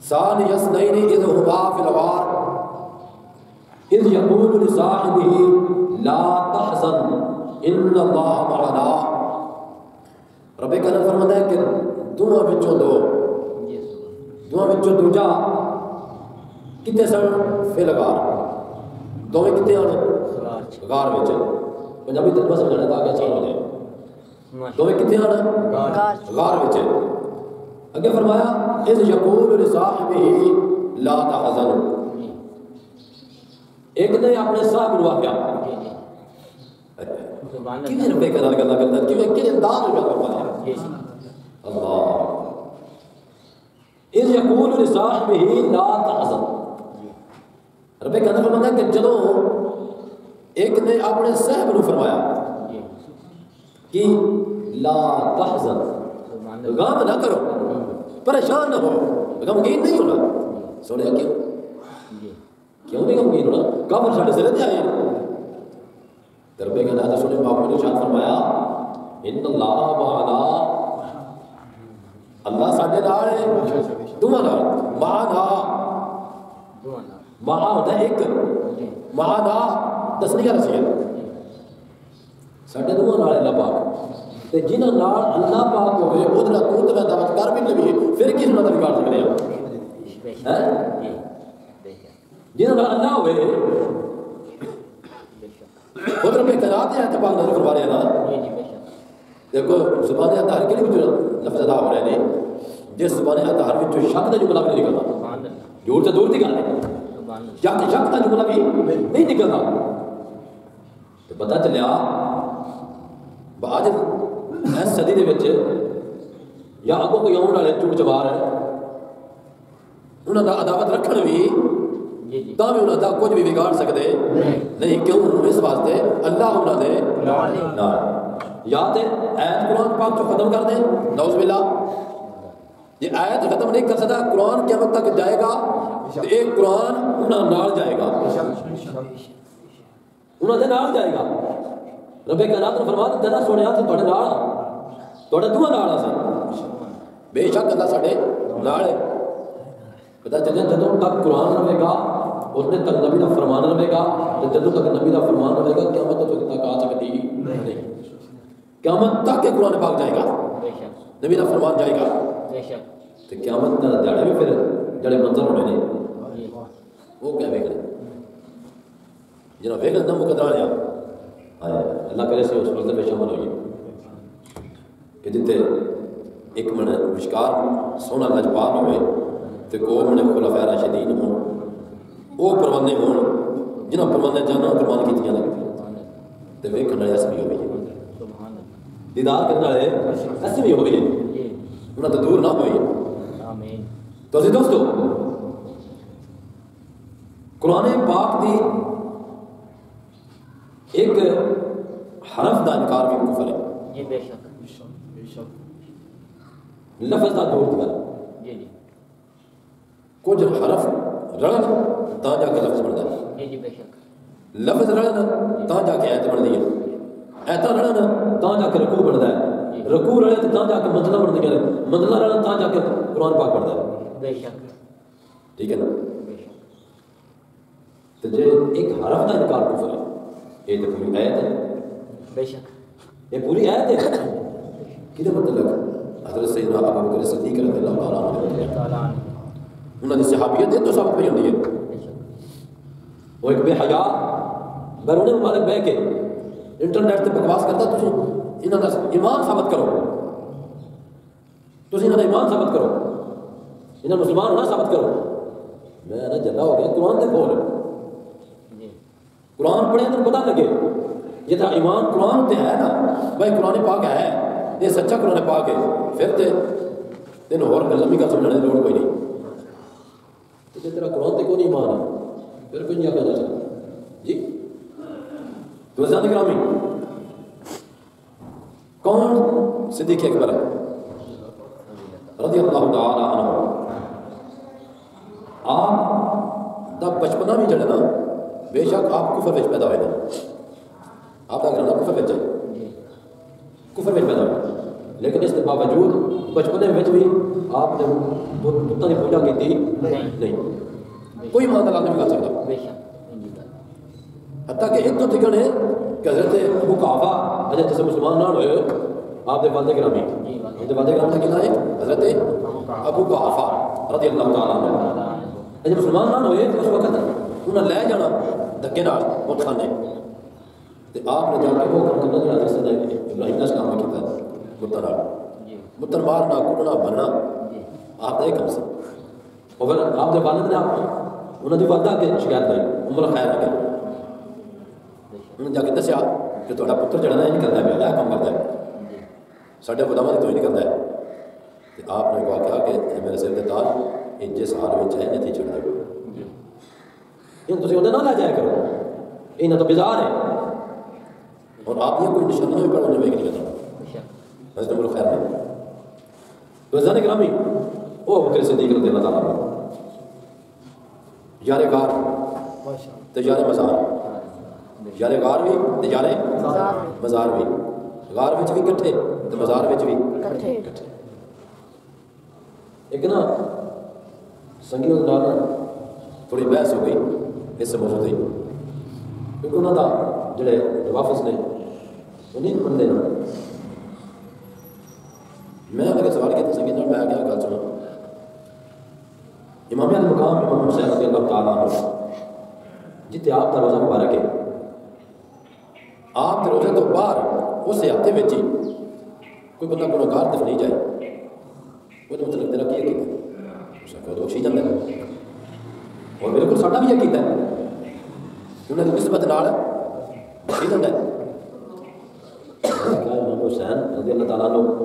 سان ثانی یسنین اذ ہما فی الغار اذ یقول لصاحبه، لا تحزن، ان اللہ معنا. رب کریم فرماتا ہے کہ دونوں وچوں دو. دونوں وچوں دوجا کتے سن فی الغار. دوویں کتے ہن غار وچ. پنجابی ترجمہ سمجھنا تھا کہ آسان ہو جائے. دوویں کتے ہن غار وچ. اگے فرمایا اذ یقول لصاحبه لا تحزن ایک نے اپنے صاحب نو آخیا کیویں ربے کلام گلا کرتا کیویں کہ انداز میں فرمایا اللہ۔ اذ یقول لصاحبه لا تحزن۔ ربے کلام فرماتا کہ جدوں ایک نے اپنے صاحب نو فرمایا کہ لا تحزن غم نہ کرو۔ پریشان نہ ہو غمگین نہیں ہونا سونے کیوں کیوں نہیں غمگین ہونا کافر ساڈے سر تے آئے دربے کا نام سنے باپ نے ارشاد فرمایا ان اللہ معنا اللہ ساڈے نال ہے دوواں نال معنا معا ہوتا ہے ایک معنا تسنیہ رسیہ ساڈے دوواں نال اللہ پاک تے جنہاں نال اللہ پاک ہوے تو تے دعوت کر بھی لوی پھر کس نال بگاڑ سکدے ہیں ہیں جنہاں نال اللہ ہوے خود رب کرات ہے اتباع نظر فرما رہے ہیں دیکھو زبان اطہار کے لیے لفظ ادا ہو رہے ہیں جس زبان اطہار میں جو شک کا جملہ نہیں نکلتا۔ جھوٹ سے دور کی گل ہے۔ شک شک کا جملہ بھی نہیں نکلتا۔ تو پتہ چلیا بعد ہر صدی دے بچے یا اگوں کوئی آن والے چور چبار ہے۔ انہوں دا عداوت رکھن بھی تا بھی انہوں دا کچھ بھی بگاڑ سکتے نہیں کیوں؟ اس واسطے اللہ انہوں نے یا تے ایت قرآن پاک چو ختم کر دیں۔ نعوذ باللہ۔ یہ آیت ختم نہیں کر سکتا قرآن قیامت تک جائے گا۔ ایک قرآن انہوں نے نار جائے گا۔ انہوں نے نار جائے گا۔ رب کائنات نے فرمایا جنا سنیا تے تواڈے نال تواڈے دوواں نال اسی بے شک اللہ ساڈے نال ہے۔ پتہ چلے جدوں تک قرآن رہے گا اس نے تک نبی کا فرمان رہے گا جدوں تک نبی کا فرمان رہے گا قیامت تک تک آ سکتی نہیں۔ قیامت تک کہ قرآن پاک جائے گا۔ نبی کا فرمان جائے گا۔ تو قیامت کا دیہڑے بھی پھر جڑے منظر ہونے نے وہ کیا ویکن جنہاں ویکن نہ مقدر آیا اللہ کرے سے اس میں شامل ہوئی۔ کہ جتے ایک من مشکار سونا لجپال ہوئے تو کو من خلفاء راشدین ہوں۔ وہ پروانے ہون جنہاں پروانے جانا قربان کیتیاں نہ تو ویکن والے اس بھی ہوئی دیدار کرنے والے ایسے بھی ہوئی انہاں تو دور نہ ہوئی۔ تو عزیز دوستو قرآن پاک دی ایک انکار بھی کفر ہے۔ لفظ دا دور دیا کچھ حرف رڑن تا جا کے لفظ بنتا ہے لفظ رڑن تا جا کے ایت بن ہے ایتا رڑن تا جا کے رکوع بنتا ہے رکوع رڑے تا جا کے مطلب بن ہے مطلب رڑن تا جا کے قرآن پاک بنتا ہے ٹھیک ہے نا؟ تو جے ایک حرف دا انکار کفر ہے یہ تو پوری آیت ہے۔ یہ پوری آیت ہے؟ کدھر مطلب حضرت سیدنا ابو بکر صدیق رضی اللہ تعالیٰ عنہ انہوں نے صحابیت ہے تو سب پہ ہوتی ہے۔ وہ ایک بے حیا بیرون ممالک بہ کے انٹرنیٹ تے بکواس کرتا تسی انہاں دا ایمان ثابت کرو۔ تسی انہاں دا ایمان ثابت کرو۔ انہاں مسلمان ہونا ثابت کرو۔ میں نہ جلا ہو گیا، قرآن دے کھول قرآن پڑھے تو پتہ لگے۔ یہ تھا ایمان قرآن تے ہے نا۔ بھائی قرآن پاک ہے۔ یہ سچا قرآن پاک ہے۔ پھر تے تین اور گلمی کا سمجھنے کی لوڑ کوئی نہیں۔ تو تیرا قرآن تے کوئی ایمان ہے؟ پھر کوئی نہیں آگے جا جی؟ تو زیادہ گرامی۔ کون؟ صدیق اکبر۔ ہے رضی اللہ تعالی عنہ۔ آپ دا بچپنا بھی جڑے نا، بے شک آپ کفر وچ پیدا ہوئے نا۔ آپ دا گھرانا کفر وچ ہے کفر وچ پیدا ہوئے لیکن اس کے باوجود بچپنے وچ بھی آپ نے بتوں کی پوجا کی نہیں کوئی ایمان دلال نہیں کر سکتا حتیٰ کہ ایک تو ٹھکن ہے کہ حضرت ابو کعبہ حضرت جیسے مسلمان نہ ہوئے آپ دے والد گرامی حضرت والد گرامی کہنا ہے حضرت ابو کعبہ رضی اللہ تعالیٰ جب مسلمان نہ ہوئے تو اس وقت انہیں لے جانا دھکے نال خانے تے آپ نے جا کے وہ کام کرنا جو حضرت ابراہیم نے اس کام کیتا متر متر مارنا کٹنا بننا آپ کا یہ کام سی اور پھر آپ کے والد نے آپ انہوں نے والدہ کے شکایت کری عمر خیر آ گئی انہیں جا کے دسیا کہ تھوڑا پتر چڑھنا یہ نہیں کرتا پیا کام کرتا ہے۔ سارے خداوا تو ہی نہیں کرتا ہے۔ تو آپ نے کہا کہ میرے سر کے تاج یہ جس حال میں چاہے نہیں چڑھ دے تھی انہیں نہ لے جایا کرو۔ یہ تو بزار ہے۔ اور آپ یہ کوئی نشانیاں بھی پڑھنے میں نہیں کرتا حضرت عمر خیر تو زن گرامی وہ بکر صدیق رضی اللہ تعالیٰ یار کار تجار مزار۔ یار غار بھی یار مزار بھی۔ غار وچ بھی کٹھے تے مزار وچ بھی۔ کٹھے۔ ایک نا سنگیوں نال تھوڑی بحث ہو گئی اس موضوع تے کیونکہ انہاں دا جڑے وافس نے وہ نہیں پڑھتے نا میں اگر سوال کیا سنگی نال میں کیا گل سنا امام علی مقام امام حسین رضی اللہ تعالیٰ عنہ جتے آپ کا روزہ مبارک ہے آپ کے روزے تو باہر اس ہفتے میں ہی کوئی بندہ گناہگار دفنی جائے وہ تو مطلب تیرا کیا کیتا ہے تو بخشی جاتا ہے اور بالکل ساڈا بھی یہ کیتا ہے انہیں تو نسبت نال بخشی جاتا ہے حسین رضی اللہ تعالیٰ عنہ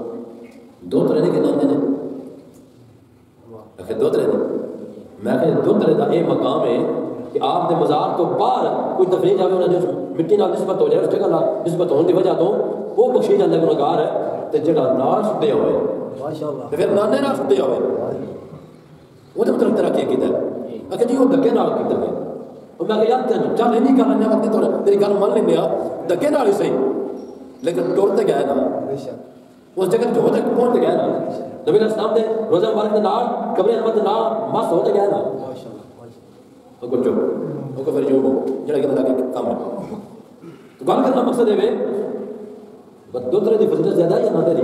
دو طرح کے نانے نے۔ آخر دو نے۔ میں کہ دو طرح کا یہ مقام ہے کہ آپ کے مزار تو باہر کوئی تفریح جائے انہیں مٹی نال نسبت ہو جائے اس جگہ نسبت ہونے کی وجہ تو وہ بخشی جاتا گناہگار ہے تے جڑا نال سٹے ہوئے۔ پھر نانے نال سٹے ہوئے۔ وہ تو مطلب تیرا کیا کیتا ہے۔ اکھے جی وہ دکے نال کیتا ہے۔ میں کہ یار چل نہیں کر لینے وقت تو تیری گل مان لینے آ دکے نال ہی صحیح۔ لیکن ٹور تے گئے نا۔ اس جگہ جو تک پہنچ گیا نا۔ نبی علیہ السلام دے روزہ مبارک دے نال قبر احمد نال مست ہو گیا نا۔ ماشاءاللہ کو جو وہ کو پھر جو جڑا کہ لگے کام ہے۔ تو گل کرنا مقصد ہے بس دو طرح دی فضیلت زیادہ ہے یا نانے دی؟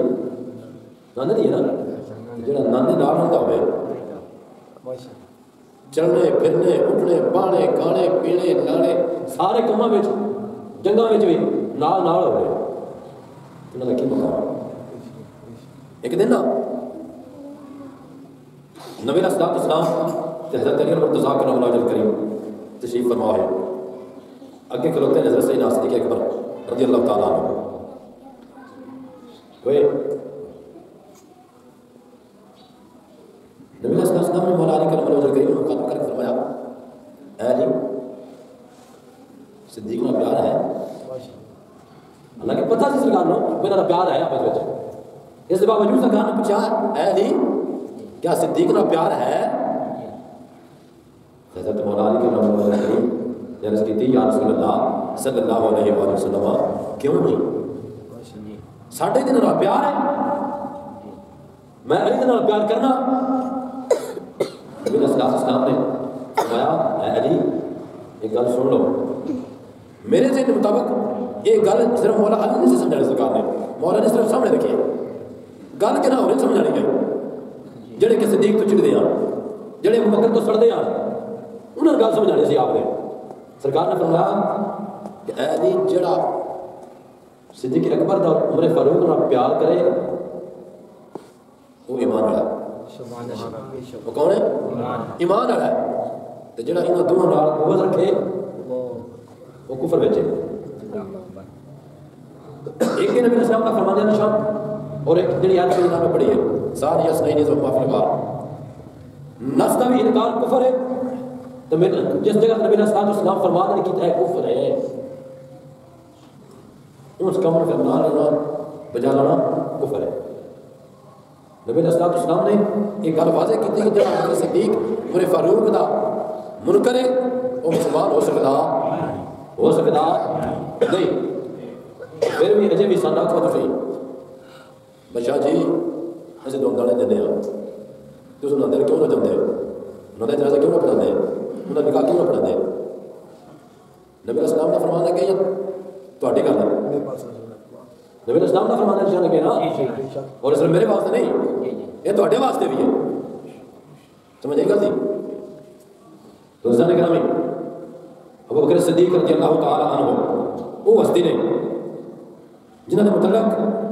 نانے دی ہے نا؟ جڑا نانے نال ہوندا ہوے چلنے، پھرنے، اٹھنے بانے کھانے، پینے لانے سارے کماں وچ، جنگاں وچ بھی نال نال 今だけ今からやけどな النبي عليه الصلاة والسلام تهزت تريم مرتزاق الله الكريم تشریف فرما ہے آگے کھلوتے نظر سے ناصدق اکبر رضی اللہ تعالیٰ عنہ ہوئے نبی علیہ السلام نے مولا علی کرم اللہ کریم اس باوجود سرکار نے پوچھا اے علی جی؟ کیا صدیق نہ پیار ہے؟ حضرت مولا علی کے نام پر کریم یا رسول کی یا رسول اللہ صلی اللہ علیہ وآلہ وسلم، کیوں نہیں؟ ساڈے دن نال پیار ہے۔ میں علی دے نال پیار کرنا۔ نبی صلی اللہ علیہ وسلم نے فرمایا، اے علی، ایک گل سن لو۔ میرے ذہن مطابق یہ گل صرف مولا علی نے سمجھانے سرکار نے۔ مولا نے صرف سامنے رکھی ہے۔ گل کہ نہ ہو رہی سمجھ سمجھانی گئی جڑے کہ صدیق تو چڑھتے ہیں جڑے ابو بکر تو سڑتے ہیں انہوں نے گل سمجھ سمجھانی سی آپ نے سرکار نے فرمایا کہ اے علی جڑا صدیق اکبر دا عمر فاروق نال پیار کرے وہ ایمان والا وہ کون ہے ایمان والا ہے تے جڑا انہاں دوواں نال بغض رکھے وہ کفر وچ ہے ایک نبی علیہ السلام کا فرمان ہے نشان اور ایک جڑی آیت کی پڑھی ہے ساری اسنین ذو ما فی الغار نفس کا بھی انکار کفر ہے۔ تو میں جس جگہ نبی علیہ السلام فرمان نے کیتا ہے کفر ہے۔ اس کمر کا من لینا بجا لانا کفر ہے۔ نبی علیہ السلام اسلام نے ایک گل واضح کی تھی کہ جب ابو صدیق عمر فاروق دا منکر ہے۔ وہ مسلمان ہو سکتا ہو سکتا۔ نہیں، پھر بھی اجے بھی ساڈا خود صحیح بچا جی اسے دو گانے دینے ہاں تو انہوں نے کیوں نہ جاندے انہوں نے جنازہ کیوں نہ پڑھا پڑھاندے انہوں نے نکاح کیوں نہ پڑھا پڑھاندے نبی اسلام کا فرمان ہے کہ یہ تہاڈی گل ہے نبی اسلام کا فرمان ہے کہ نا اور صرف میرے واسطے نہیں یہ تہاڈے واسطے بھی ہے سمجھ آئی گل دی دوستان گرامی ابو بکر صدیق رضی اللہ تعالی عنہ وہ ہستی نے جنہوں نے متعلق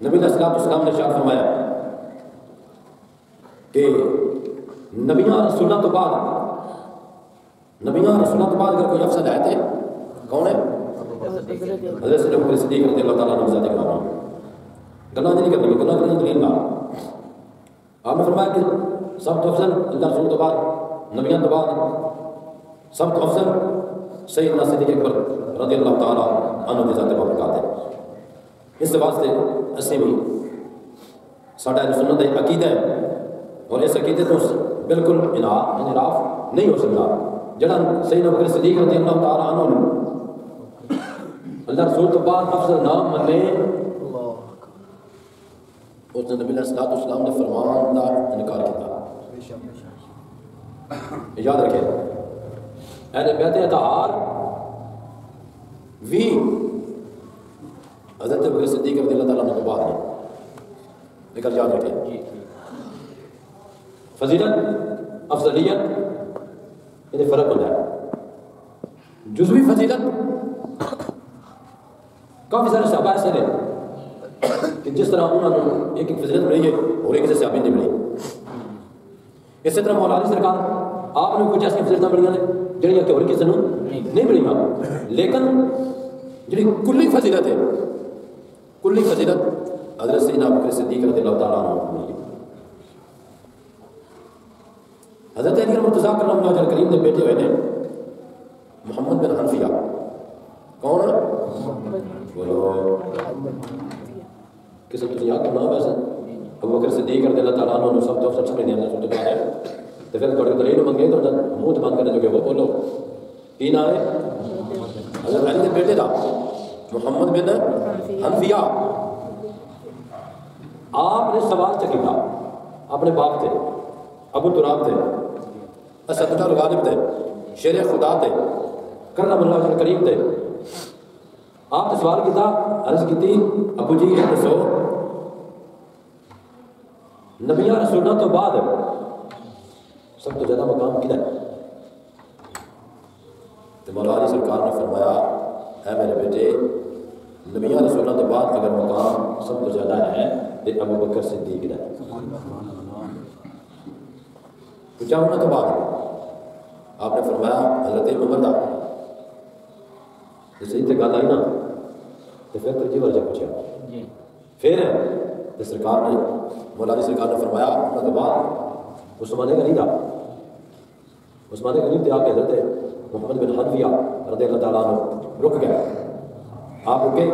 نبی علیہ السلام نے شاہ فرمایا کہ نبیاں رسولہ تو بعد نبیاں رسولہ تو بعد اگر کوئی افسد ہے تھے، کون ہے؟ حضرت صدیق بکر صدیق رضی اللہ تعالیٰ عنہ ذات کرام گناہ نہیں کرنی گناہ کرنی دلیل نہ آپ نے فرمایا کہ سب تو افضل اللہ رسول تو بعد نبیان تو بعد سب تو افضل سیدنا صدیق اکبر رضی اللہ تعالیٰ عنہ دے ذات بابرکات ہے۔ اس واسطے اسی بھی ساڈا سنت عقیدہ ہے۔ اور اس عقیدے تو بالکل انعراف نہیں ہو سکتا۔ جڑا سیدنا بکر صدیق رضی اللہ تعالیٰ عنہ اللہ رسول تو بعد افضل نام منے۔ اس نے نبی علیہ السلام نے فرمان کا انکار کیا یاد رکھیں، اہل بیت اتحار وی حضرت بکر صدیق رضی اللہ تعالیٰ کو بعد ہے لیکن یاد رکھیں فضیلت افضلیت یہ فرق ہوتا ہے جزوی فضیلت کافی سارے صحابہ ایسے نے کہ جس طرح انہوں نے ایک ایک فضیلت ملی ہے اور ایک سے صحابی نہیں ملی اسی طرح مولا علی سرکار آپ نے کچھ ایسی فضیلتیں ملیاں نے جڑیاں کہ اور کسی نے نہیں ملیاں لیکن جڑی کلی فضیلت ہے کلی فضیلت حضرت سیدنا بکر صدیق رضی اللہ تعالیٰ عنہ کو ملی۔ حضرت علی مرتضیٰ کرم اللہ جل کریم نے بیٹے ہوئے نے محمد بن حنفیہ۔ کون بولو۔ کسی تو یاد کرنا ویسے۔ ابو بکر صدیق رضی اللہ تعالیٰ عنہ سب تو سب سے نہیں اللہ سنتے ہے تو پھر تھوڑے دلیل منگے تو منہ بند کرنے جو کہ وہ بولو۔ کی نام ہے؟ حضرت علی کے بیٹے تھا محمد بن حنفیہ۔ آپ نے سوال چکی تھا، اپنے باپ تھے ابو تراب تھے اسد الغالب تھے شیر خدا تھے کرم اللہ علیہ کریم تھے آپ نے سوال کیا عرض کی ابو جی یہ دسو، نبیاں رسولوں تو بعد سب تو زیادہ مقام کدھر تو مولا علی سرکار نے فرمایا اے میرے بیٹے نبیاں رسولوں تو بعد اگر مقام سب تو زیادہ ہے تو ابو بکر صدیق ہے پوچھا انہوں تو بعد۔ آپ نے فرمایا حضرت عمر دا۔ جیسے اتنے گل آئی نا تو پھر ترجیح ورجہ پوچھا۔ پھر تو سرکار نے مولا علی سرکار نے فرمایا انہوں تو بعد۔ نہیں تھا اس زمانے کا نہیں تھا کہ حضرت محمد بن حنفیہ رضی اللہ تعالیٰ عنہ رک گئے۔ آپ رکے۔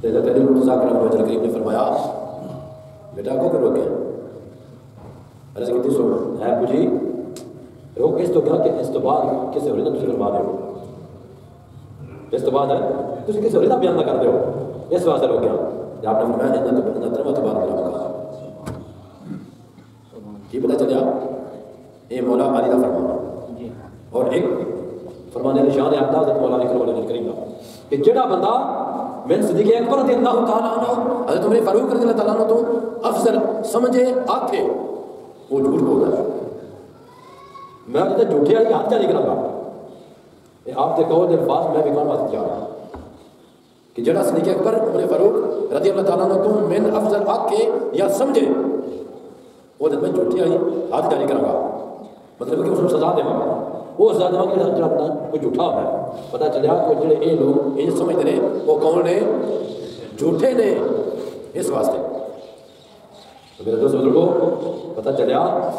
تو حضرت علی مرتضیٰ کرم وجہ کریم نے فرمایا بیٹا کو کر رکے عرض کی سو ہے پوچھی روک۔ اس تو کیا کہ اس تو بعد کسے ہونے تسی فرما دے ہو؟ اس تو بعد ہے تسی کسے ہونے بیان نہ کر دے ہو؟ اس واسطے روک گیا۔ جب آپ نے فرمایا انہاں تو بندہ ترمہ تو بعد میرا مقام کی پتہ چلیا اے مولا علی کا فرمان۔ اور ایک فرمان نشان ہے اپنا حضرت مولا علی کرم اللہ کریم کا کہ جڑا بندہ میں صدیق اکبر رضی اللہ تعالیٰ عنہ، حضرت عمر فاروق رضی اللہ تعالیٰ عنہ تو افضل سمجھے آکھے وہ جھوٹ بول رہا ہے۔ میں کہتے جھوٹے والی ہاتھ نہیں کروں یہ آپ کے کہو دے الفاظ میں بھی کون بات جا رہا کہ جڑا صدیق اکبر، عمر فاروق رضی اللہ تعالیٰ عنہ تو من افضل حق کے یا سمجھے، وہ جب میں جھوٹے والی ہاتھ جاری کروں مطلب کہ اس کو سزا دے گا وہ سزا دے گا کہ جڑا بندہ کوئی جھوٹا ہوتا ہے۔ پتہ چلیا کہ جڑے یہ لوگ یہ سمجھتے ہیں، وہ کون نے جھوٹے نے۔ اس واسطے۔ میرے دوست بزرگوں، پتہ چلیا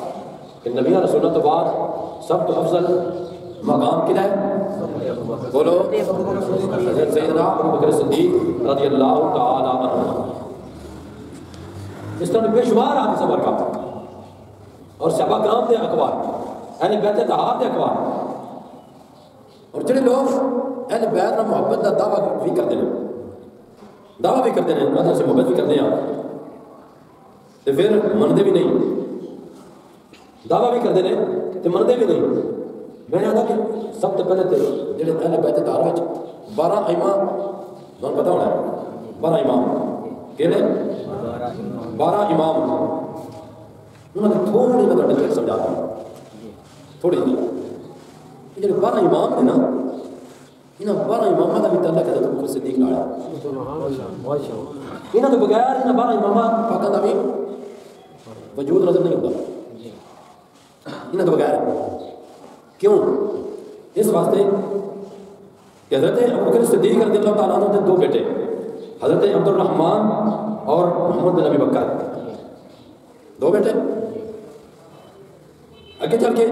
کہ نبی رسول تو بعد سب تو افضل مقام کدھر ہے؟ بولو۔ حضرت سیدنا ابو بکر صدیق رضی اللہ تعالی عنہ۔ اس طرح بے شمار آدمی سے برکات اور صحابہ کرام دے اخبار۔ اہل بیت اتحاد دے اخبار اور جڑے لوگ اہل بیت نہ محبت دا دعویٰ بھی کرتے ہیں۔ دعویٰ بھی کرتے ہیں مدد سے محبت بھی کرتے ہیں۔ تو پھر منتے بھی نہیں۔ دعویٰ بھی کرتے ہیں تو منتے بھی نہیں۔ میں آتا کہ سب تو پہلے تو جڑے اہل بیت دار وچ بارہ امام تمہیں پتہ ہونا ہے۔ بارہ امام۔ کہڑے بارہ امام۔ انہوں نے تھوڑی میں تھوڑی سمجھا دوں تھوڑی جی یہ جڑے بارہ امام نے نا انہاں بارہ امامہ کا بھی تعلق ہے حضرت بکر صدیق نال انہاں تو بغیر انہاں بارہ امامہ پاکاں دا بھی وجود نظر نہیں ہوتا انہاں تو بغیر کیوں اس واسطے کہ حضرت بکر صدیق رضی اللہ تعالیٰ عنہ کے دو بیٹے حضرت عبد الرحمن اور محمد بن ابی بکر دو بیٹے اگے چل کے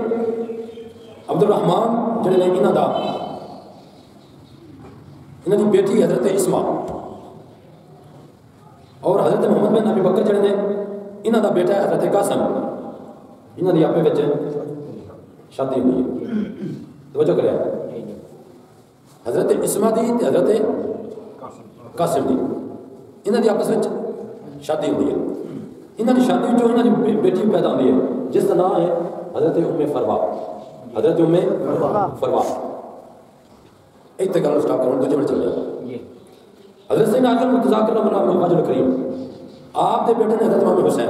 عبد الرحمن جڑے نے انہاں دا انہاں دی بیٹی حضرت اسما اور حضرت محمد بن ابی بکر جڑے نے انہاں دا بیٹا ہے حضرت قاسم۔ انہاں دی آپے وچ شادی ہوئی توجہ کرے حضرت اسما دی تے حضرت قاسم دی۔ انہاں دی آپس وچ شادی ہوئی ہے۔ انہاں دی شادی جو انہاں دی بیٹی پیدا ہوئی ہے۔ جس کا نام ہے حضرت ام فروا۔ حضرت ام فروا ایک تک گل سٹاپ کروں دوجے میں چل جائے حضرت سین آگے مرتضی کرم اللہ محمد الکریم آپ دے بیٹے نے حضرت امام حسین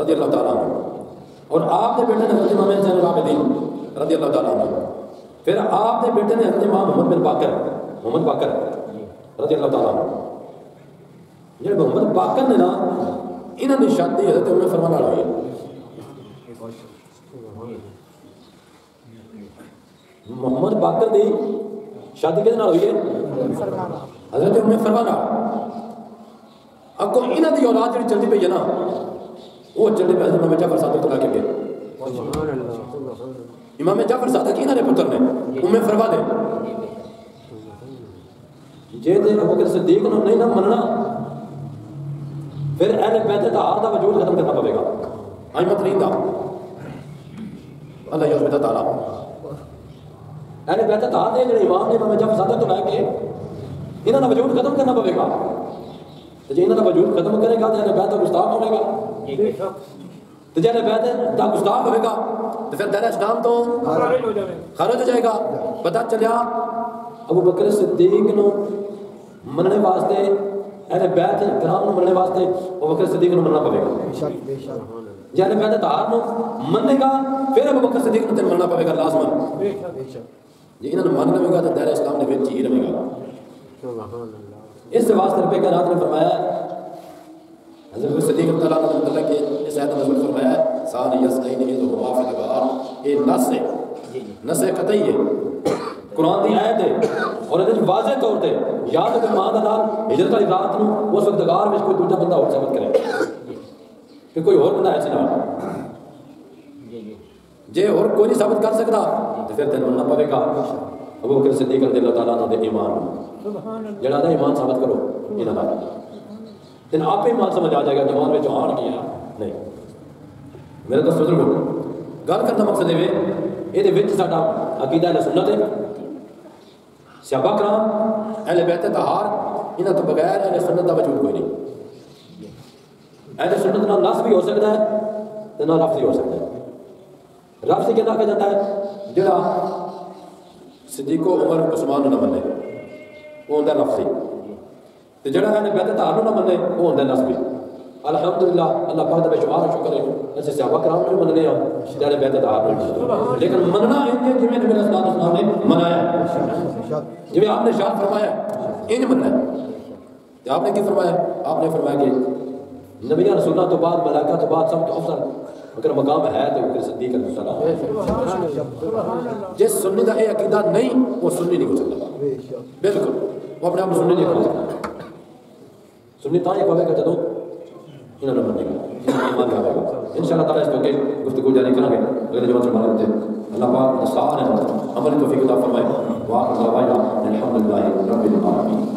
رضی اللہ تعالیٰ عنہ، اور آپ دے بیٹے نے حضرت امام حسین العابدین رضی اللہ تعالیٰ عنہ۔ پھر آپ دے بیٹے نے حضرت امام محمد بن باقر، محمد باقر رضی اللہ تعالیٰ عنہ۔ یہ محمد باقر نے نا انہوں نے شادی حضرت ام فرما نال ہوئی ہے محمد باقر دی شادی کس نال ہوئی ہے حضرت ام فرما نال اگوں انہاں دی اولاد جڑی چلدی پئی ہے نا وہ چلدی پئی حضرت امام جعفر صادق تو کے گئے امام جعفر صادق انہاں دے پتر نے ام فرما دے جے تے ابو بکر صدیق نو نہیں نہ مننا پھر اہل بیت طہار دا وجود ختم کرنا پڑے گا ائمت نہیں دا اللہ یرحمہ تعالی اہل بیت طہار دے جڑے امام نے امام جعفر صادق تو لے کے انہاں دا وجود ختم کرنا پڑے گا۔ تے جے انہاں دا وجود ختم کرے گا تے اہل بیت دا گستاخ ہوے گا۔ تے جے اہل بیت دا گستاخ ہوے گا تے پھر دین اسلام تو خارج ہو جائے گا۔ پتہ چلیا ابو بکر صدیق نو مننے واسطے اہل بیت کرام نو مننے واسطے ابو بکر صدیق نو مننا پڑے گا۔ جے اہل بیت دار نو مننے گا پھر ابو بکر صدیق نو تے مننا پڑے گا لازمن جے انہاں نو مان لے گا تے دائرہ اسلام دے وچ ہی رہے گا اس واسطے رب کائنات نے فرمایا، حضرت صدیق تعالیٰ عنہ مطلب کہ اس آیت میں فرمایا ہے ثانی یسعین اذ ہوا فی الغار. یہ نص ہے نص قطعی ہے۔ قرآن دی آیت ہے اور یہ واضح طور تے یاد اگر ماں دا نال ہجرت والی رات نو، اس وقت غار وچ کوئی دوجا بندہ اور ثابت کرے۔ کہ کوئی اور بندہ ایسے نہ جے اور کوئی نہیں ثابت کر سکتا۔ تو پھر تینوں نہ پوے گا۔ ابو بکر صدیق رضی اللہ تعالیٰ دے ایمان جڑا دا ایمان ثابت کرو انہاں دا۔ تین آپ ہی ایمان سمجھ آ جائے گا جوان میں جوان کیا نہیں۔ میرے دوست بزرگو، گل کرنا مقصد ہے یہ دے وچ ساڈا عقیدہ اہل سنت ہے صحابہ کرام، اہل بیت طہار، انہاں تو بغیر اہل سنت دا وجود کوئی نہیں۔ اہل سنت نہ نص بھی ہو سکتا ہے، تے نہ لفظ بھی ہو سکتا ہے۔ لفظ سے کہنا کہا جاتا ہے، جڑا صدیق و عمر عثمان نہ منے وہ ہوندا لفظی تے جڑا اہل بیت طہار نہ منے وہ ہوندا نصبی الحمدللہ، اللہ پاک دا بے شمار شکر ہے۔ ایسے صحابہ کرام نے مننے ہیں جڑے بیت طہار نے لیکن مننا ان جویں نبی صلی اللہ علیہ وسلم نے منایا جویں آپ نے شاد فرمایا ان مننا ہے۔ تو آپ نے کی فرمایا آپ نے فرمایا کہ نبی رسولہ تو بعد، ملائکہ تو بعد، سب تو افضل۔ اگر مقام ہے تو پھر صدیق علیہ السلام جس سنی کا یہ عقیدہ نہیں، وہ سنی نہیں ہو سکتا۔ بالکل، وہ اپنے آپ کو سنی نہیں ہو سکتا۔ سنی تا یہ پاوے گا جدوں انہوں نے مننے گا ایمان آئے گا۔ ان شاء اللہ تعالیٰ اس پہ گفتگو جاری کریں گے۔ اگلے جوان سے مانا اللہ پاک سارے عمل توفیق عطا فرمائے۔ واخر دعوانا الحمدللہ رب العالمین۔